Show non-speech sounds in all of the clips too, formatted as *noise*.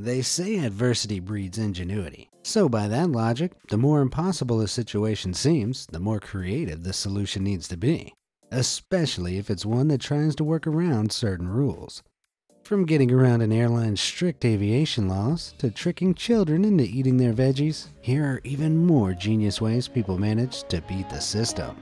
They say adversity breeds ingenuity. So, by that logic, the more impossible a situation seems, the more creative the solution needs to be, especially if it's one that tries to work around certain rules. From getting around an airline's strict aviation laws to tricking children into eating their veggies, here are even more genius ways people manage to beat the system.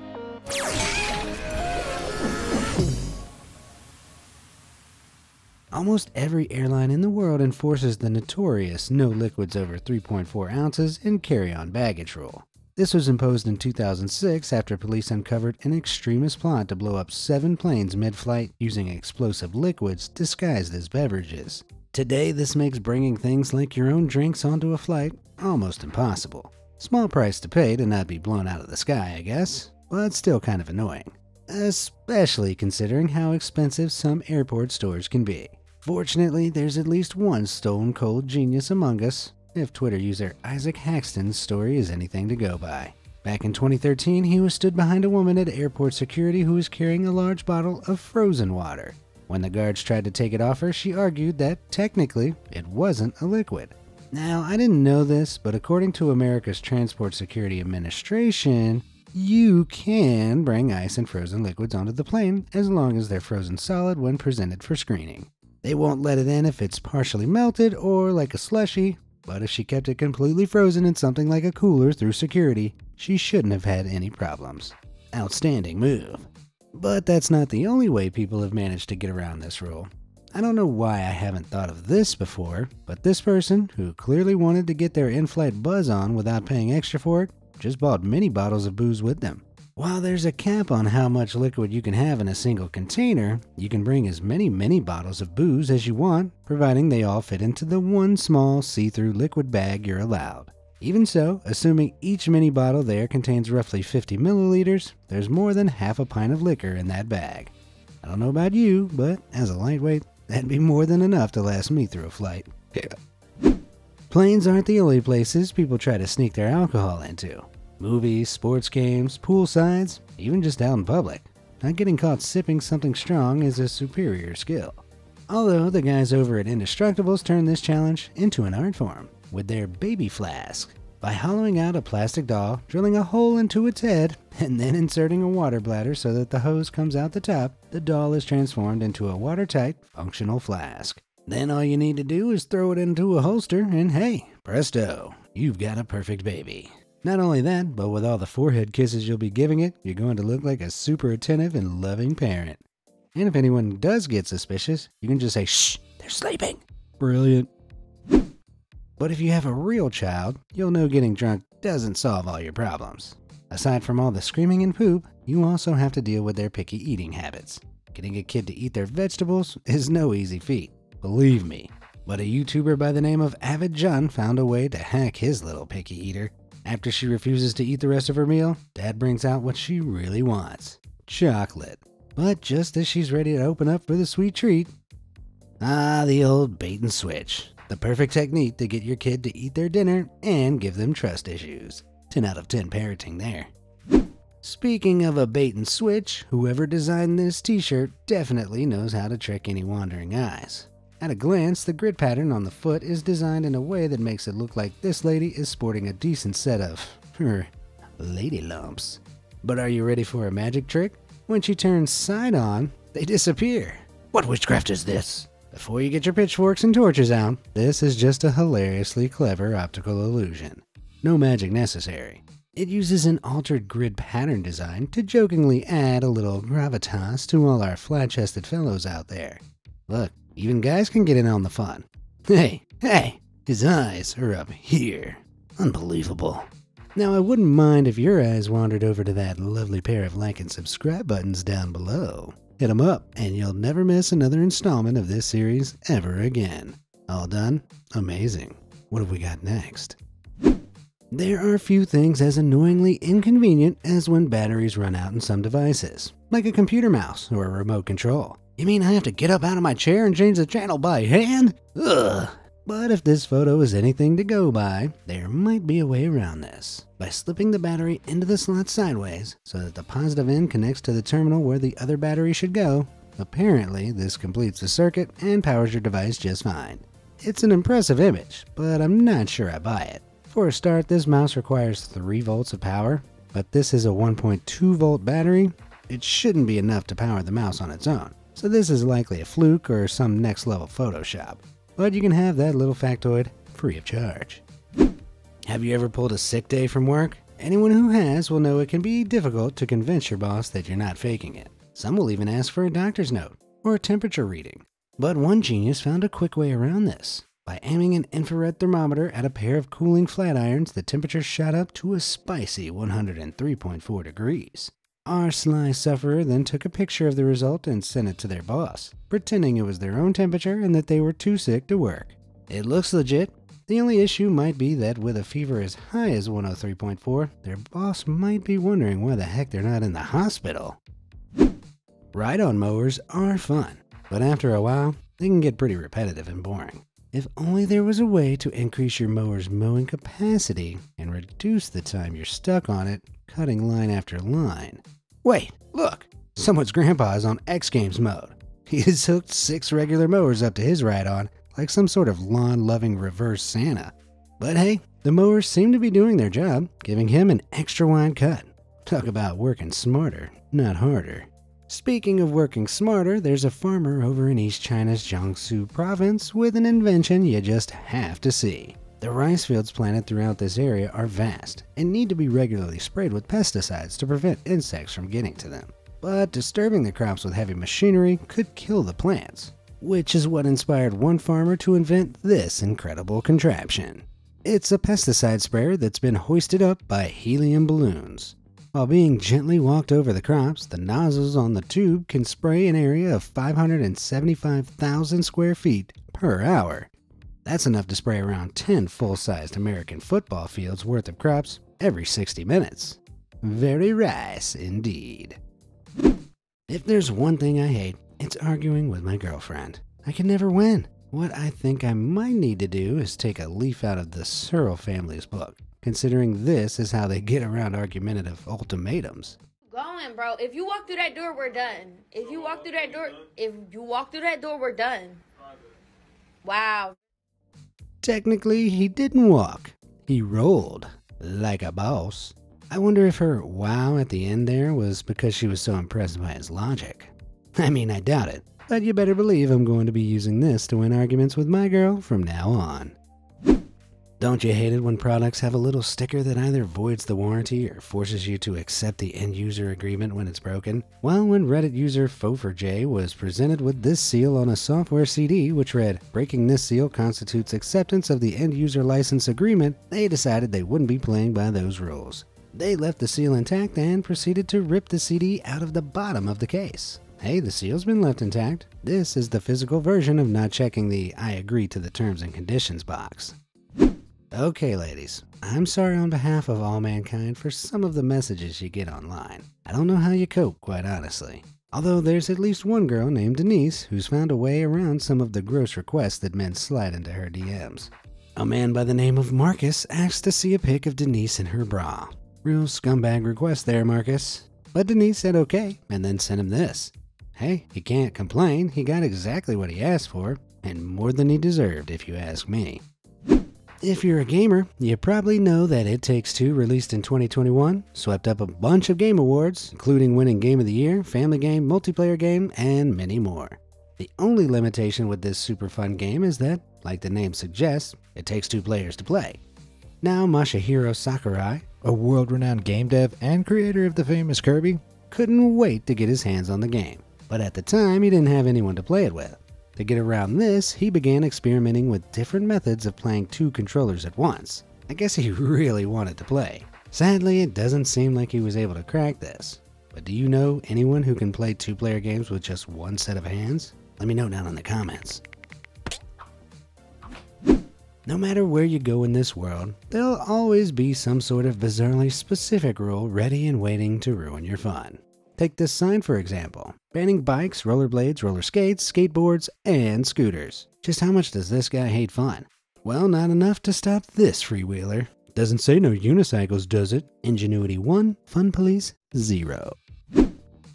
Almost every airline in the world enforces the notorious no liquids over 3.4 ounces in carry on baggage rule. This was imposed in 2006 after police uncovered an extremist plot to blow up seven planes mid flight using explosive liquids disguised as beverages. Today, this makes bringing things like your own drinks onto a flight almost impossible. Small price to pay to not be blown out of the sky, I guess, but still kind of annoying. Especially considering how expensive some airport stores can be. Fortunately, there's at least one stone cold genius among us, if Twitter user Isaac Haxton's story is anything to go by. Back in 2013, he was stood behind a woman at airport security who was carrying a large bottle of frozen water. When the guards tried to take it off her, she argued that technically it wasn't a liquid. Now, I didn't know this, but according to America's Transport Security Administration, you can bring ice and frozen liquids onto the plane as long as they're frozen solid when presented for screening. They won't let it in if it's partially melted or like a slushy, but if she kept it completely frozen in something like a cooler through security, she shouldn't have had any problems. Outstanding move. But that's not the only way people have managed to get around this rule. I don't know why I haven't thought of this before, but this person, who clearly wanted to get their in flight buzz on without paying extra for it, just bought many bottles of booze with them. While there's a cap on how much liquid you can have in a single container, you can bring as many mini bottles of booze as you want, providing they all fit into the one small see through liquid bag you're allowed. Even so, assuming each mini bottle there contains roughly 50 milliliters, there's more than half a pint of liquor in that bag. I don't know about you, but as a lightweight, that'd be more than enough to last me through a flight. Planes aren't the only places people try to sneak their alcohol into. Movies, sports games, pool poolsides, even just out in public. Not getting caught sipping something strong is a superior skill. Although the guys over at Instructables turned this challenge into an art form with their baby flask. By hollowing out a plastic doll, drilling a hole into its head, and then inserting a water bladder so that the hose comes out the top, the doll is transformed into a watertight, functional flask. Then all you need to do is throw it into a holster, and hey, presto, you've got a perfect baby. Not only that, but with all the forehead kisses you'll be giving it, you're going to look like a super attentive and loving parent. And if anyone does get suspicious, you can just say, shh, they're sleeping. Brilliant. But if you have a real child, you'll know getting drunk doesn't solve all your problems. Aside from all the screaming and poop, you also have to deal with their picky eating habits. Getting a kid to eat their vegetables is no easy feat, believe me. But a YouTuber by the name of Avid John found a way to hack his little picky eater after she refuses to eat the rest of her meal, Dad brings out what she really wants chocolate. But just as she's ready to open up for the sweet treat, ah, the old bait and switch. The perfect technique to get your kid to eat their dinner and give them trust issues. 10 out of 10 parenting there. Speaking of a bait and switch, whoever designed this t shirt definitely knows how to trick any wandering eyes. At a glance, the grid pattern on the foot is designed in a way that makes it look like this lady is sporting a decent set of, her, lady lumps. But are you ready for a magic trick? When she turns side on, they disappear. What witchcraft is this? Before you get your pitchforks and torches out, this is just a hilariously clever optical illusion. No magic necessary. It uses an altered grid pattern design to jokingly add a little gravitas to all our flat chested fellows out there. Look, even guys can get in on the fun. Hey, hey, his eyes are up here. Unbelievable. Now, I wouldn't mind if your eyes wandered over to that lovely pair of like and subscribe buttons down below. Hit them up, and you'll never miss another installment of this series ever again. All done? Amazing. What have we got next? There are few things as annoyingly inconvenient as when batteries run out in some devices, like a computer mouse or a remote control. You mean I have to get up out of my chair and change the channel by hand? Ugh. But if this photo is anything to go by, there might be a way around this. By slipping the battery into the slot sideways so that the positive end connects to the terminal where the other battery should go, apparently this completes the circuit and powers your device just fine. It's an impressive image, but I'm not sure I buy it. For a start, this mouse requires 3 volts of power, but this is a 1.2 volt battery. It shouldn't be enough to power the mouse on its own, so this is likely a fluke or some next level Photoshop. But you can have that little factoid free of charge. Have you ever pulled a sick day from work? Anyone who has will know it can be difficult to convince your boss that you're not faking it. Some will even ask for a doctor's note or a temperature reading. But one genius found a quick way around this. By aiming an infrared thermometer at a pair of cooling flat irons, the temperature shot up to a spicy 103.4 degrees. Our sly sufferer then took a picture of the result and sent it to their boss, pretending it was their own temperature and that they were too sick to work. It looks legit, the only issue might be that with a fever as high as 103.4, their boss might be wondering why the heck they're not in the hospital. Ride on mowers are fun, but after a while, they can get pretty repetitive and boring. If only there was a way to increase your mower's mowing capacity and reduce the time you're stuck on it, cutting line after line. Wait, look! Someone's grandpa is on X Games mode. He has hooked six regular mowers up to his ride on like some sort of lawn loving reverse Santa. But hey, the mowers seem to be doing their job, giving him an extra wide cut. Talk about working smarter, not harder. Speaking of working smarter, there's a farmer over in East China's Jiangsu province with an invention you just have to see. The rice fields planted throughout this area are vast and need to be regularly sprayed with pesticides to prevent insects from getting to them. But disturbing the crops with heavy machinery could kill the plants which is what inspired one farmer to invent this incredible contraption. It's a pesticide sprayer that's been hoisted up by helium balloons. While being gently walked over the crops, the nozzles on the tube can spray an area of 575,000 square feet per hour. That's enough to spray around 10 full sized American football fields worth of crops every 60 minutes. Very rice indeed. If there's one thing I hate, it's arguing with my girlfriend. I can never win. What I think I might need to do is take a leaf out of the Searle family's book, considering this is how they get around argumentative ultimatums. Going, bro. If you walk through that door, we're done. If you walk through that door, if you walk through that door, we're done. Wow. Technically, he didn't walk. He rolled like a boss. I wonder if her wow at the end there was because she was so impressed by his logic. I mean, I doubt it, but you better believe I'm going to be using this to win arguments with my girl from now on. Don't you hate it when products have a little sticker that either voids the warranty or forces you to accept the end user agreement when it's broken? Well, when Reddit user Fofer was presented with this seal on a software CD which read, Breaking this seal constitutes acceptance of the end user license agreement, they decided they wouldn't be playing by those rules. They left the seal intact and proceeded to rip the CD out of the bottom of the case. Hey, the seal's been left intact. This is the physical version of not checking the I agree to the terms and conditions box. Okay, ladies, I'm sorry on behalf of all mankind for some of the messages you get online. I don't know how you cope, quite honestly. Although there's at least one girl named Denise who's found a way around some of the gross requests that men slide into her DMs. A man by the name of Marcus asked to see a pic of Denise in her bra. Real scumbag request there, Marcus. But Denise said okay, and then sent him this. Hey, he can't complain. He got exactly what he asked for, and more than he deserved, if you ask me. If you're a gamer, you probably know that It Takes Two, released in 2021, swept up a bunch of game awards, including winning Game of the Year, Family Game, Multiplayer Game, and many more. The only limitation with this super fun game is that, like the name suggests, it takes two players to play. Now, Masahiro Sakurai, a world renowned game dev and creator of the famous Kirby, couldn't wait to get his hands on the game. But at the time, he didn't have anyone to play it with. To get around this, he began experimenting with different methods of playing two controllers at once. I guess he *laughs* really wanted to play. Sadly, it doesn't seem like he was able to crack this. But do you know anyone who can play two player games with just one set of hands? Let me know down in the comments. No matter where you go in this world, there'll always be some sort of bizarrely specific rule ready and waiting to ruin your fun. Take this sign for example, banning bikes, rollerblades, roller skates, skateboards, and scooters. Just how much does this guy hate fun? Well, not enough to stop this freewheeler. Doesn't say no unicycles, does it? Ingenuity 1, Fun Police 0.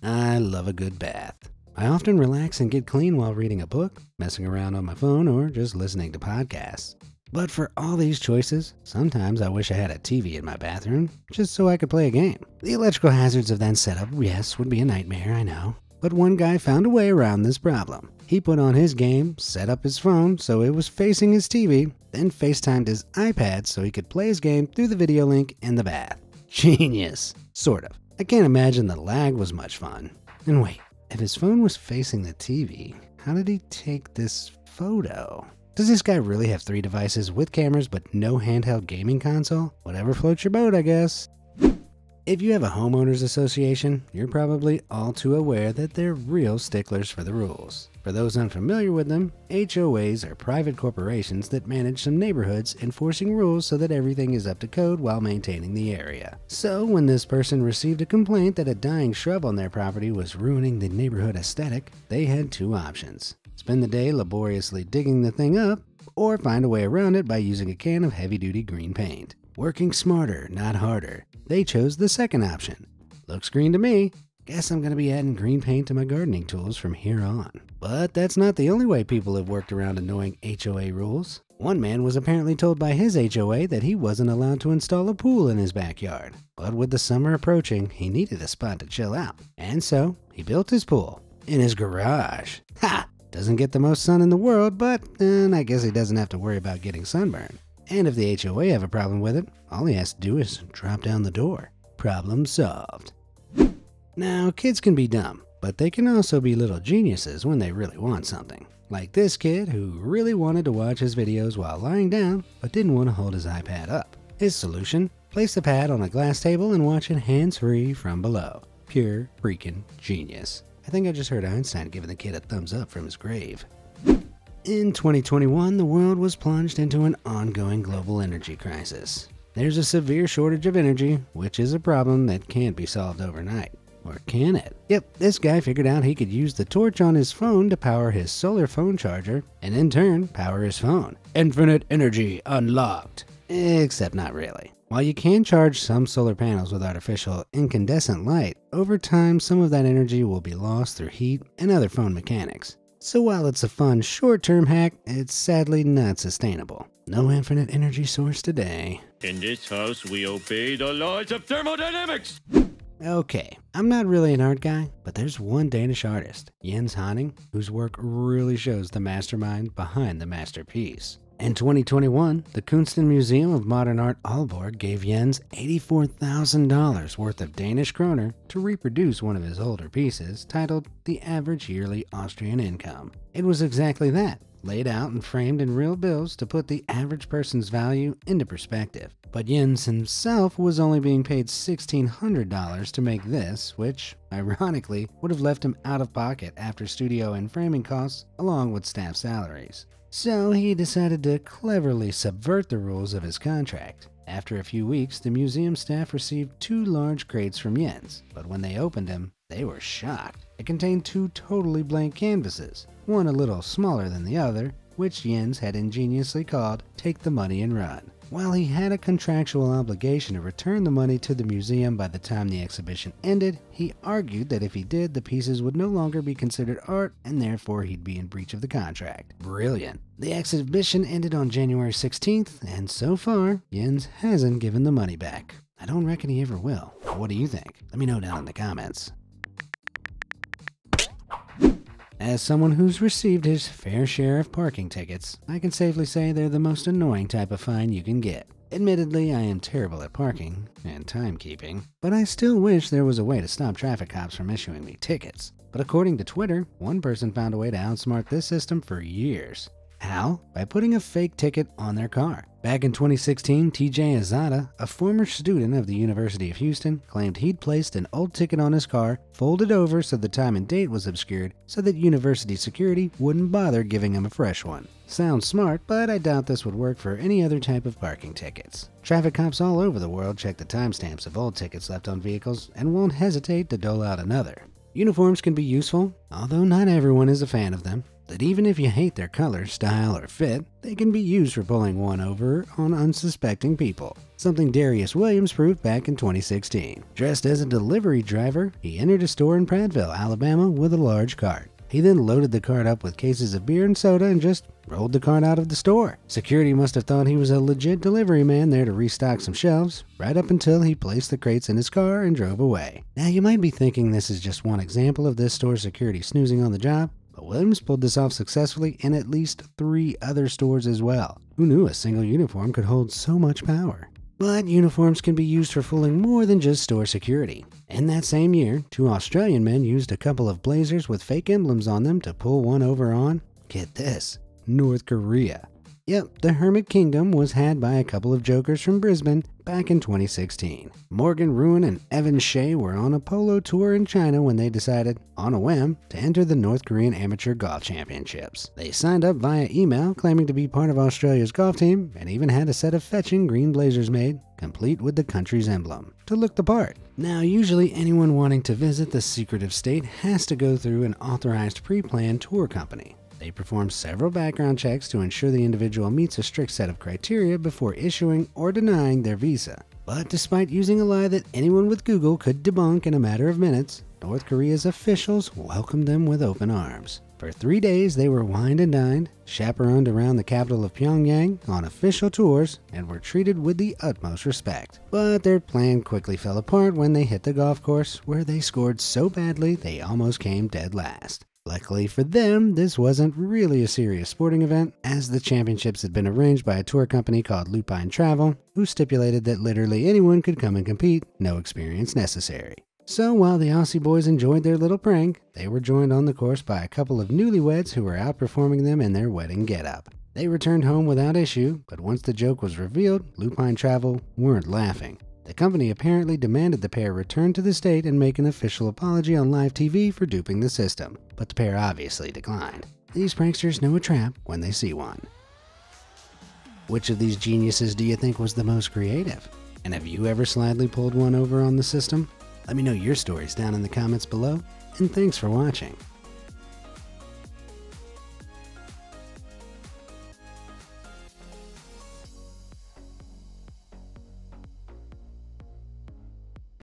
I love a good bath. I often relax and get clean while reading a book, messing around on my phone, or just listening to podcasts. But for all these choices, sometimes I wish I had a TV in my bathroom, just so I could play a game. The electrical hazards of that setup, yes, would be a nightmare, I know. But one guy found a way around this problem. He put on his game, set up his phone so it was facing his TV, then FaceTimed his iPad so he could play his game through the video link in the bath. *laughs* Genius. Sort of. I can't imagine the lag was much fun. And wait, if his phone was facing the TV, how did he take this photo? Does this guy really have three devices with cameras but no handheld gaming console? Whatever floats your boat, I guess. If you have a homeowners association, you're probably all too aware that they're real sticklers for the rules. For those unfamiliar with them, HOAs are private corporations that manage some neighborhoods enforcing rules so that everything is up to code while maintaining the area. So, when this person received a complaint that a dying shrub on their property was ruining the neighborhood aesthetic, they had two options spend the day laboriously digging the thing up, or find a way around it by using a can of heavy duty green paint. Working smarter, not harder. They chose the second option. Looks green to me. Guess I'm going to be adding green paint to my gardening tools from here on. But that's not the only way people have worked around annoying HOA rules. One man was apparently told by his HOA that he wasn't allowed to install a pool in his backyard. But with the summer approaching, he needed a spot to chill out. And so, he built his pool in his garage. Ha! Doesn't get the most sun in the world, but then I guess he doesn't have to worry about getting sunburned. And if the HOA have a problem with it, all he has to do is drop down the door. Problem solved. Now, kids can be dumb, but they can also be little geniuses when they really want something. Like this kid who really wanted to watch his videos while lying down, but didn't want to hold his iPad up. His solution? Place the pad on a glass table and watch it hands free from below. Pure freaking genius. I think I just heard Einstein giving the kid a thumbs up from his grave. In 2021, the world was plunged into an ongoing global energy crisis. There's a severe shortage of energy, which is a problem that can't be solved overnight. Or can it? Yep, this guy figured out he could use the torch on his phone to power his solar phone charger, and in turn, power his phone. Infinite energy unlocked. Except not really. While you can charge some solar panels with artificial incandescent light, over time some of that energy will be lost through heat and other phone mechanics. So while it's a fun short-term hack, it's sadly not sustainable. No infinite energy source today. In this house, we obey the laws of thermodynamics. Okay, I'm not really an art guy, but there's one Danish artist, Jens Haaning, whose work really shows the mastermind behind the masterpiece. In 2021, the Kunsten Museum of Modern Art Aalborg gave Jens $84,000 worth of Danish kroner to reproduce one of his older pieces titled The Average Yearly Austrian Income. It was exactly that, laid out and framed in real bills to put the average person's value into perspective. But Jens himself was only being paid $1,600 to make this, which, ironically, would have left him out of pocket after studio and framing costs, along with staff salaries. So he decided to cleverly subvert the rules of his contract. After a few weeks, the museum staff received two large crates from Jens, but when they opened them, they were shocked. It contained two totally blank canvases, one a little smaller than the other, which Jens had ingeniously called Take the Money and Run. While he had a contractual obligation to return the money to the museum by the time the exhibition ended, he argued that if he did, the pieces would no longer be considered art and therefore he'd be in breach of the contract. Brilliant. The exhibition ended on January 16th, and so far, Jens hasn't given the money back. I don't reckon he ever will. What do you think? Let me know down in the comments. As someone who's received his fair share of parking tickets, I can safely say they're the most annoying type of fine you can get. Admittedly, I am terrible at parking and timekeeping, but I still wish there was a way to stop traffic cops from issuing me tickets. But according to Twitter, one person found a way to outsmart this system for years. How? By putting a fake ticket on their car. Back in 2016, TJ Azada, a former student of the University of Houston, claimed he'd placed an old ticket on his car, folded over so the time and date was obscured, so that university security wouldn't bother giving him a fresh one. Sounds smart, but I doubt this would work for any other type of parking tickets. Traffic cops all over the world check the timestamps of old tickets left on vehicles and won't hesitate to dole out another. Uniforms can be useful, although not everyone is a fan of them. That even if you hate their color, style, or fit, they can be used for pulling one over on unsuspecting people. Something Darius Williams proved back in 2016. Dressed as a delivery driver, he entered a store in Prattville, Alabama with a large cart. He then loaded the cart up with cases of beer and soda and just rolled the cart out of the store. Security must have thought he was a legit delivery man there to restock some shelves, right up until he placed the crates in his car and drove away. Now, you might be thinking this is just one example of this store security snoozing on the job, Williams pulled this off successfully in at least three other stores as well. Who knew a single uniform could hold so much power? But uniforms can be used for fooling more than just store security. In that same year, two Australian men used a couple of blazers with fake emblems on them to pull one over on, get this, North Korea. Yep, the Hermit Kingdom was had by a couple of jokers from Brisbane back in 2016. Morgan Ruin and Evan Shea were on a polo tour in China when they decided, on a whim, to enter the North Korean Amateur Golf Championships. They signed up via email claiming to be part of Australia's golf team and even had a set of fetching green blazers made, complete with the country's emblem, to look the part. Now, usually anyone wanting to visit the secretive state has to go through an authorized pre-planned tour company. They perform several background checks to ensure the individual meets a strict set of criteria before issuing or denying their visa. But despite using a lie that anyone with Google could debunk in a matter of minutes, North Korea's officials welcomed them with open arms. For three days, they were wined and dined, chaperoned around the capital of Pyongyang on official tours, and were treated with the utmost respect. But their plan quickly fell apart when they hit the golf course, where they scored so badly they almost came dead last. Luckily for them, this wasn't really a serious sporting event, as the championships had been arranged by a tour company called Lupine Travel, who stipulated that literally anyone could come and compete, no experience necessary. So while the Aussie boys enjoyed their little prank, they were joined on the course by a couple of newlyweds who were outperforming them in their wedding getup. They returned home without issue, but once the joke was revealed, Lupine Travel weren't laughing. The company apparently demanded the pair return to the state and make an official apology on live TV for duping the system, but the pair obviously declined. These pranksters know a trap when they see one. Which of these geniuses do you think was the most creative? And have you ever slyly pulled one over on the system? Let me know your stories down in the comments below, and thanks for watching.